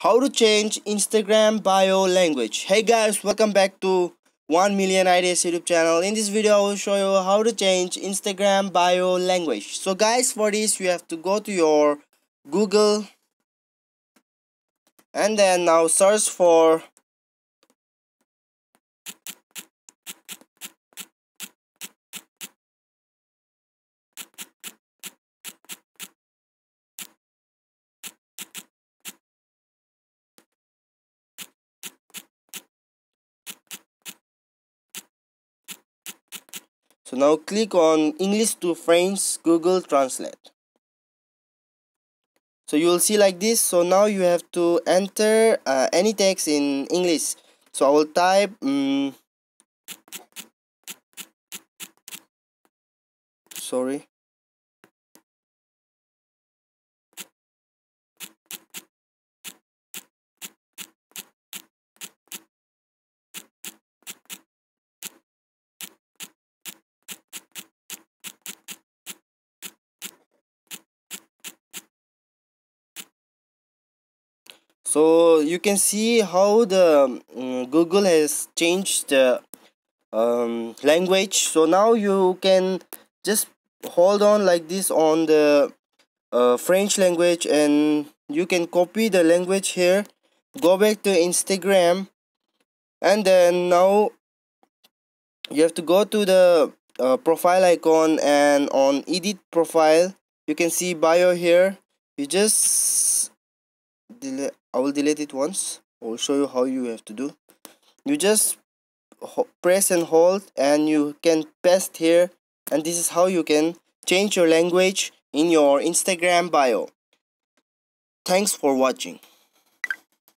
how to change instagram bio language. Hey guys welcome back to 1 million ideas youtube channel. In this video i will show you how to change instagram bio language. So guys for this you have to go to your google and then now search for So now click on English to French Google Translate. So you will see like this. So now you have to enter uh, any text in English. So I will type um, sorry so you can see how the um, google has changed the um, language. So now you can just hold on like this on the uh, french language and you can copy the language here. Go back to instagram. And then now you have to go to the uh, profile icon and on edit profile you can see bio here. You just delete I will delete it once. I will show you how you have to do. You just press and hold and you can paste here and this is how you can change your language in your Instagram bio. Thanks for watching